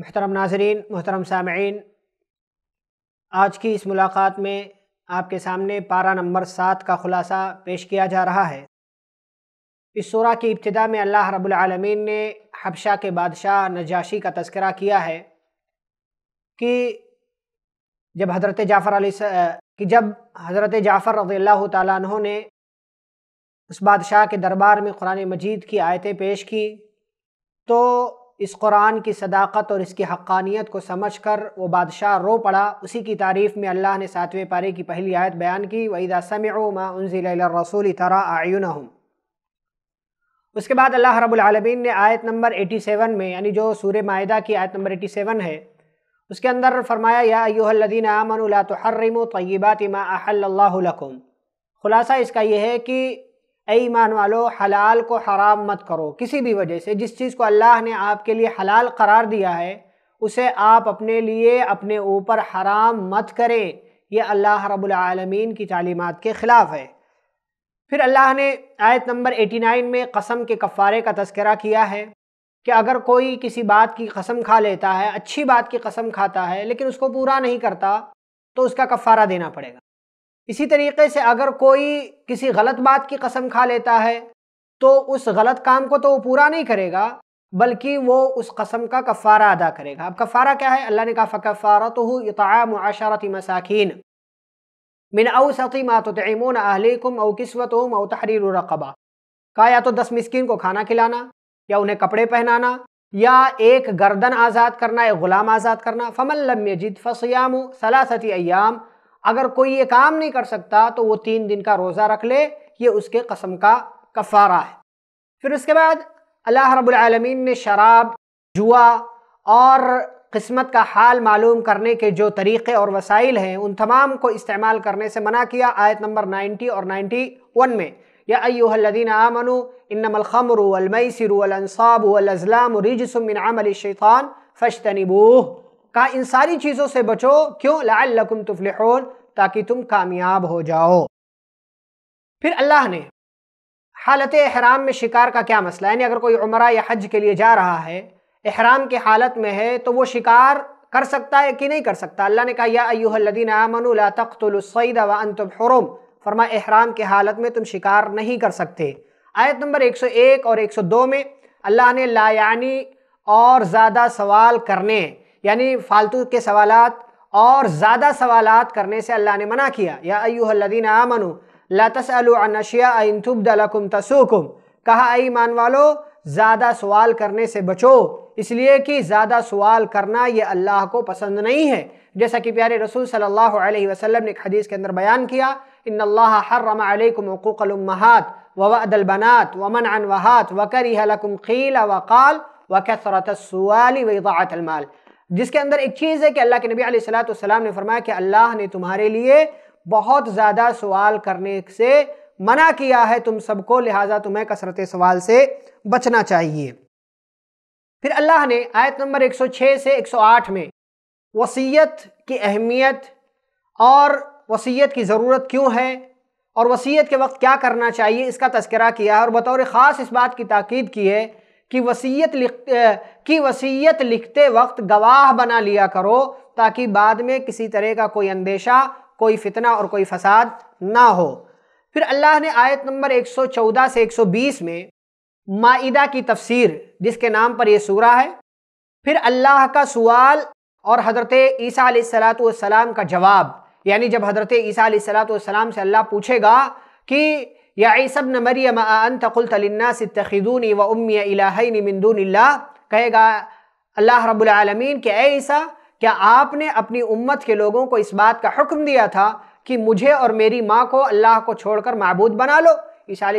महतरम नाजरीन, महतरम सामीन आज की इस मुलाकात में आपके सामने पारा नंबर सात का ख़ुलासा पेश किया जा रहा है। इस सूरा की इब्तदा में अल्लाह रब्लमीन ने हबशा के बादशाह नजाशी का तस्करा किया है कि जब हज़रत जाफ़र कि जब हज़रत जाफ़र रज़ी अल्लाह ने उस बादशाह के दरबार में कुरान मजीद की आयतें पेश की तो इस कुरान की सदाकत और इसकी हक्कानियत को समझ कर वो बादशाह रो पड़ा। उसी की तारीफ़ में अल्लाह ने सातवें पारे की पहली आयत बयान की वहीदा समा रसूल तरा आयुन उसके बाद अल्लाह रबालमीन ने आयत नंबर 87 में, यानी जो सूर्य माहिदा की आयत नंबर 87 है, उसके अंदर फरमाया, या अयुहल्लिन आमन तो तय्यबात मा अहल्लकुम खुलासा इसका यह है कि ईमान वालो, हलाल को हराम मत करो। किसी भी वजह से, जिस चीज़ को अल्लाह ने आपके लिए हलाल करार दिया है, उसे आप अपने लिए, अपने ऊपर हराम मत करें। यह अल्लाह रब्लमीन की तालीमत के ख़िलाफ़ है। फिर अल्लाह ने आयत नंबर 89 में कसम के कफ़ारे का तस्करा किया है कि अगर कोई किसी बात की कसम खा लेता है, अच्छी बात की कसम खाता है, लेकिन उसको पूरा नहीं करता तो उसका कफ़ारा देना पड़ेगा। इसी तरीके से अगर कोई किसी गलत बात की कसम खा लेता है तो उस गलत काम को तो वो पूरा नहीं करेगा, बल्कि वो उस कसम का कफ़ारा अदा करेगा। अब कफ़ारा क्या है? अल्लाह ने कहा फ़कफ़ारा तो इतामशरत मसाकिन मिन अवसती मातमून अहलिकुम अव किस्वत अव तहरीर रकबा। कहा, या तो दस मिसकिन को खाना खिलाना, या उन्हें कपड़े पहनाना, या एक गर्दन आज़ाद करना, एक ग़ुलाम आज़ाद करना। फ़मल यजिद फ़सयाम सलासती अयाम अगर कोई ये काम नहीं कर सकता तो वो तीन दिन का रोज़ा रख ले, ये उसके कसम का कफ़ारा है। फिर उसके बाद अल्लाह रब्लमीन ने शराब, जुआ और किस्मत का हाल मालूम करने के जो तरीक़े और वसाइल हैं, उन तमाम को इस्तेमाल करने से मना किया आयत नंबर 90 और 91 में। या अयुहल्लिन आमनु इनमलखमर वलमैसर वलनसाब वलज़लाम रिजसमिन अमल शैतान फ़शतनबूह। कहा इन सारी चीज़ों से बचो। क्यों? लाकुम तुफलिहून, ताकि तुम कामयाब हो जाओ। फिर अल्लाह ने हालत अहराम में शिकार का क्या मसला यानी अगर कोई उम्र या हज के लिए जा रहा है अहराम की हालत में है तो वो शिकार कर सकता है कि नहीं कर सकता? अल्लाह ने कहा, या अयुहल्लिन आमनुला व फरमा अहराम की हालत में तुम शिकार नहीं कर सकते। आयत नंबर 101 और 102 में अल्लाह ने लायानी और ज़्यादा सवाल करने यानी फालतू के सवालात और ज़्यादा सवाल करने से अल्लाह ने मना किया। या अयुहल्लिन आमनु लतसलशियाबदलकुम तसुकुम। कहा आई मान वालो, ज़्यादा सवाल करने से बचो। इसलिए कि ज़्यादा सवाल करना ये अल्लाह को पसंद नहीं है। जैसा कि प्यारे रसूल सल्लल्लाहु अलैहि वसल्लम ने हदीस के अंदर बयान किया इन अल्लाह हर्रम अलैकुम उक़ूक़ुल वमन अन वहात वकरिह लकुम वक़ाल वकसरत सुवाली माल जिसके अंदर एक चीज़ है कि अल्लाह के नबी सलाम ने फरमाया कि अल्लाह ने तुम्हारे लिए बहुत ज़्यादा सवाल करने से मना किया है, तुम सबको लिहाजा तुम्हें कसरत सवाल से बचना चाहिए। फिर अल्लाह ने आयत नंबर 106 से 108 में वसीयत की अहमियत और वसीयत की ज़रूरत क्यों है और वसीयत के वक्त क्या करना चाहिए इसका तस्करा किया है और बतौर ख़ास इस बात की ताकीद की है कि वसीयत लिख की वसीयत लिखते वक्त गवाह बना लिया करो, ताकि बाद में किसी तरह का कोई अंदेशा, कोई फितना और कोई फसाद ना हो। फिर अल्लाह ने आयत नंबर 114 से 120 में माइदा की तफसीर, जिसके नाम पर यह सूरा है, फिर अल्लाह का सवाल और हज़रत ईसा सलाम का जवाब, यानी जब हज़रत ईसा सलाम से अल्लाह पूछेगा कि या ईसब न मरियम तकुलतलन्नासितखिदूनी व उम्मी इलाहैन मिंदूनिल्ला कहेगा, अल्लाह रब्बुल के ऐसा क्या आपने अपनी उम्मत के लोगों को इस बात का हुक्म दिया था कि मुझे और मेरी माँ को अल्लाह को छोड़कर मबूद बना लो? ईसा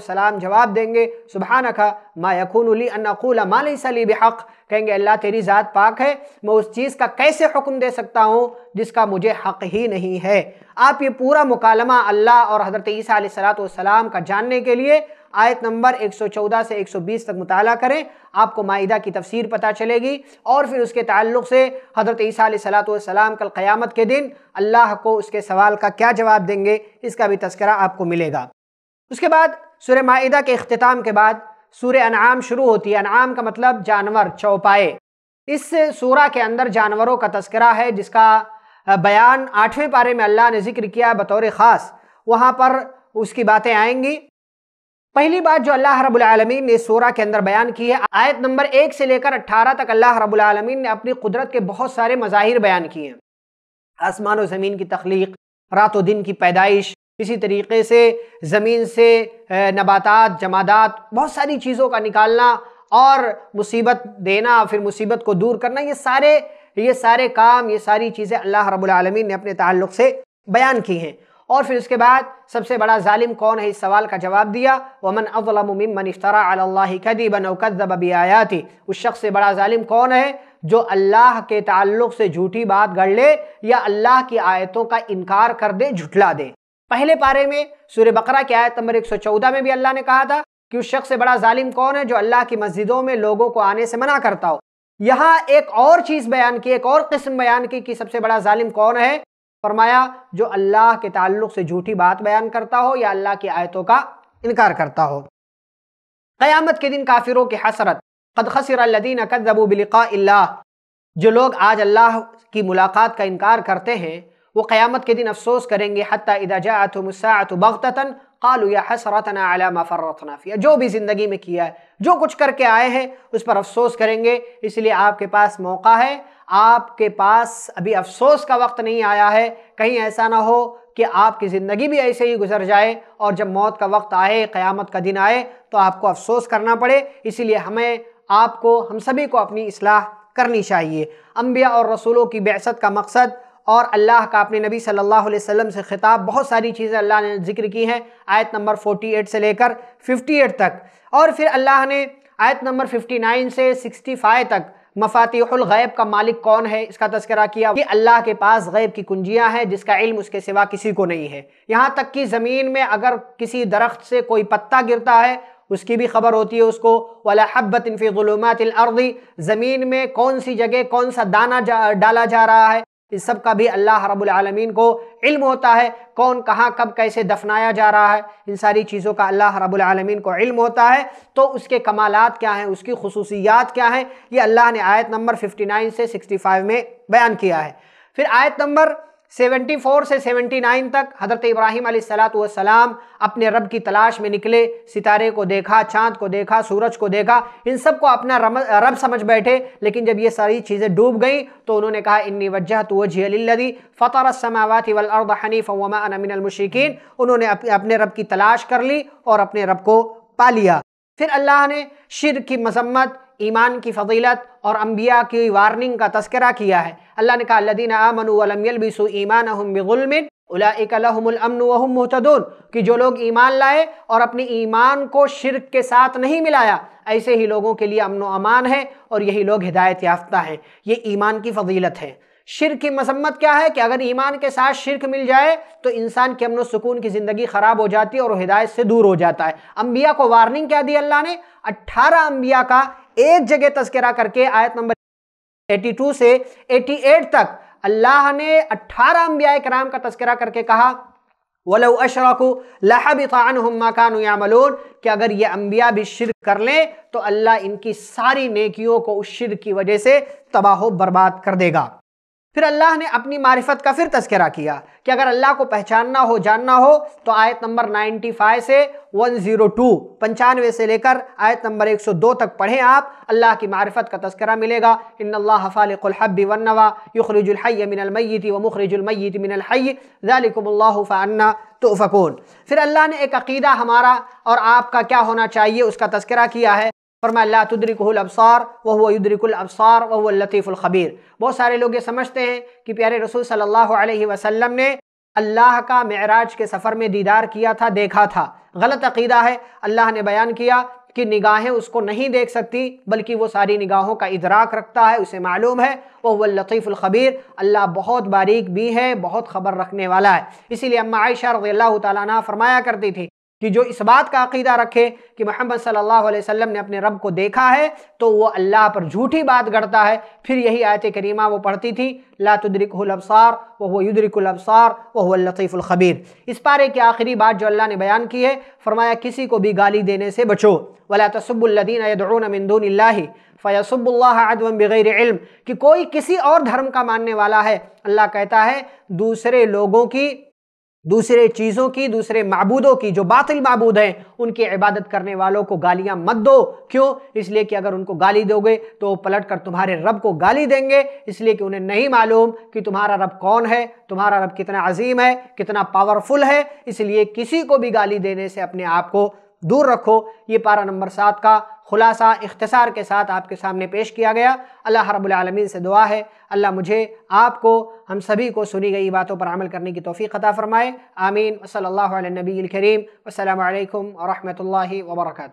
सलाम जवाब देंगे सुबहान खा मा यकून अनकूल माली सली बेहक। कहेंगे, अल्लाह तेरी ज़ात पाक है, मैं उस चीज़ का कैसे हुक्म दे सकता हूँ जिसका मुझे हक़ ही नहीं है? आप ये पूरा मुकालमा अल्लाह और हज़रत ईसा सलाम का जानने के लिए आयत नंबर 114 से 120 तक मुताल करें, आपको माहिदा की तफसीर पता चलेगी और फिर उसके ताल्लुक से हज़रत ईसा सलाम कल क़यामत के दिन अल्लाह को उसके सवाल का क्या जवाब देंगे, इसका भी तस्करा आपको मिलेगा। उसके बाद सुर माहिदा के अख्ताम के बाद सूर अनाम शुरू होती है। अनाम का मतलब जानवर, चौपाए। इस सूरा के अंदर जानवरों का तस्करा है, जिसका बयान आठवें पारे में अल्लाह ने ज़िक्र किया बतौर ख़ास। वहाँ पर उसकी बातें आएँगी। पहली बात जो अल्लाह रब्बुल रबालमीन ने सूरा के अंदर बयान की है, आयत नंबर एक से लेकर अट्ठारह तक अल्लाह रब्बुल रबालमीन ने अपनी कुदरत के बहुत सारे मज़ाहिर बयान किए हैं। आसमान और ज़मीन की तख्लीक, रात दिन की पैदाइश, इसी तरीके से ज़मीन से नबातात, जमादात, बहुत सारी चीज़ों का निकालना और मुसीबत देना, फिर मुसीबत को दूर करना, ये सारे ये सारे काम, ये सारी चीज़ें अल्लाह रबालमीन ने अपने ताल्लुक़ से बयान की हैं। और फिर उसके बाद सबसे बड़ा जालिम कौन है? इस सवाल का जवाब दिया, वमन अज़लमन इफ्तरा आयाती उस शख्स से बड़ा जालिम कौन है? जो अल्लाह के ताल्लुक से झूठी बात गढ़ ले या अल्लाह की आयतों का इनकार कर दे, झुठला दे। पहले पारे में सूर्य बकरा की आयत नंबर 114 में भी अल्लाह ने कहा था कि उस शख्स से बड़ा जालिम कौन है? जो अल्लाह की मस्जिदों में लोगों को आने से मना करता हो। यहाँ एक और चीज़ बयान की, एक और किस्म बयान की कि सबसे बड़ा जालिम कौन है? फरमाया, जो अल्लाह के ताल्लुक से झूठी बात बयान करता हो या अल्लाह की आयतों का इनकार करता हो। क़यामत के दिन काफिरों की हसरत। कद खसर अल्लदीन कदबू बिलिका जो लोग आज अल्लाह की मुलाकात का इनकार करते हैं, वो क़यामत के दिन अफसोस करेंगे हती इदाजात बगतन कालू या हसरतना अलामा फ़र्रतना फिया जो भी ज़िंदगी में किया है जो कुछ करके आए हैं उस पर अफसोस करेंगे इसलिए आपके पास मौका है आपके पास अभी अफसोस का वक्त नहीं आया है कहीं ऐसा ना हो कि आपकी ज़िंदगी भी ऐसे ही गुजर जाए और जब मौत का वक्त आए क़यामत का दिन आए तो आपको अफसोस करना पड़े इसीलिए हमें आपको हम सभी को अपनी असलाह करनी चाहिए अम्बिया और रसूलों की बेसत का मकसद और अल्लाह का अपने नबी सल्लल्लाहु अलैहि वसल्लम से ख़िताब बहुत सारी चीज़ें अल्लाह ने ज़िक्र की हैं आयत नंबर 48 से लेकर 58 तक। और फिर अल्लाह ने आयत नंबर 59 से 65 तक मफातिहुल गैब का मालिक कौन है इसका तस्करा किया। कि अल्लाह के पास गैब की कुंजियाँ हैं जिसका इल्म उसके सिवा किसी को नहीं है। यहाँ तक कि ज़मीन में अगर किसी दरख्त से कोई पत्ता गिरता है उसकी भी खबर होती है उसको वाला हब्बत इनफ़ी अर्दी ज़मीन में कौन सी जगह कौन सा दाना जा, डाला जा रहा है। इस सब का भी अल्लाह रब्बुल आलमीन को इल्म होता है, कौन कहाँ कब कैसे दफनाया जा रहा है, इन सारी चीज़ों का अल्लाह रब्बुल आलमीन को इल्म होता है। तो उसके कमालात क्या हैं, उसकी खसूसियात क्या हैं, ये अल्लाह ने आयत नंबर 59 से 65 में बयान किया है। फिर आयत नंबर 74 से 79 तक हज़रत इब्राहिम सलाम अपने रब की तलाश में निकले, सितारे को देखा, चाँद को देखा, सूरज को देखा, इन सबको अपना रब समझ बैठे, लेकिन जब ये सारी चीज़ें डूब गई तो उन्होंने कहा, इन्नी वजह तो वजहदी फ़तर समावती वलअर्द हनीफ़ वमा अनमिनमशिकीन उन्होंने अपने रब की तलाश कर ली और अपने रब को पा लिया। फिर अल्लाह ने शिर की मजम्मत ईमान की फजीलत और अम्बिया की वार्निंग का तस्करा किया है। अल्लाह ने कहा अल्लादीन आमन ईमान बिलमिन उलामन कि जो लोग ईमान लाए और अपने ईमान को शिरक के साथ नहीं मिलाया, ऐसे ही लोगों के लिए अमन अमान है और यही लोग हिदायत याफ्ता हैं। ये ईमान की फजीलत है। शिरक की मसम्मत क्या है? कि अगर ईमान के साथ शिरक मिल जाए तो इंसान के अमन सुकून की ज़िंदगी ख़राब हो जाती है और हिदायत से दूर हो जाता है। अम्बिया को वार्निंग क्या दी अल्लाह ने? अट्ठारह अम्बिया का एक जगह तस्करा करके आयत नंबर 82 से 88 तक अल्लाह ने 18 अम्बिया कराम का तस्करा करके कहा, वलो अशरकू लहबितानमकानमलून कि अगर ये अम्बिया भी शिर कर लें तो अल्लाह इनकी सारी नेकियों को उस शिर की वजह से तबाह बर्बाद कर देगा। फिर अल्लाह ने अपनी मारिफत का फिर तस्करा किया कि अगर अल्लाह को पहचानना हो, जानना हो तो आयत नंबर 95 से 102 पंचानवे से लेकर आयत नंबर 102 तक पढ़ें आप। अल्लाह की मारिफत का तस्करा मिलेगा। इन फ़ालहबी वनवा युखरजुलहै मिनलमैत व मुखरजुलमैत मिनलहैकुमल्लाफ़ान्ना तो फ़कून फिर अल्लाह ने एक अकीदा हमारा और आपका क्या होना चाहिए, उसका तस्करा किया है। फरमा तुदरिकुल अबसार वह हुआ युद्रिकुल अबसार वह हुआ बहुत सारे लोग ये समझते हैं कि प्यारे रसूल सल्लल्लाहु अलैहि वसल्लम ने अल्लाह का मराज के सफ़र में दीदार किया था, देखा था। गलत अकीदा है। अल्लाह ने बयान किया कि निगाहें उसको नहीं देख सकती, बल्कि वो सारी निगाहों का इदराक रखता है, उसे मालूम है। वह लतीफ़ुलख़बीर अल्लाह बहुत बारीक भी है, बहुत ख़बर रखने वाला है। इसीलिए अम्मा आयशा रज़ी अल्लाह फरमाया करती थी कि जो इस बात का अकीदा रखे कि मोहम्मद सल्लल्लाहु अलैहि वसल्लम ने अपने रब को देखा है तो वो अल्लाह पर झूठी बात गढ़ता है। फिर यही आयत करीमा वो पढ़ती थी, ला तुदरिकसार वह युद्रिकसार वह लतीफ़ुलख़बीर इस पारे की आखिरी बात जो अल्लाह ने बयान की है, फरमाया, किसी को भी गाली देने से बचो। वला तसबुल्लिन यदून मिंदून फ़यसबुल्लादम बग़ैर इल्म। कि कोई किसी और धर्म का मानने वाला है, अल्लाह कहता है, दूसरे लोगों की दूसरे चीज़ों की, दूसरे मबूदों की, जो बातिल मबूद हैं, उनकी इबादत करने वालों को गालियाँ मत दो। क्यों? इसलिए कि अगर उनको गाली दोगे तो पलट कर तुम्हारे रब को गाली देंगे। इसलिए कि उन्हें नहीं मालूम कि तुम्हारा रब कौन है, तुम्हारा रब कितना अजीम है, कितना पावरफुल है। इसलिए किसी को भी गाली देने से अपने आप को दूर रखो। ये पारा नंबर सात का खुलासा इख्तसार के साथ आपके सामने पेश किया गया। अल्लाह रब्बुल से दुआ है। अल्लाह मुझे, आपको, हम सभी को सुनी गई बातों पर अमल करने की तोफ़ी अता फ़रमाए। आमीन। वसल नबी करीम। अल्लाम वरहमल वर्का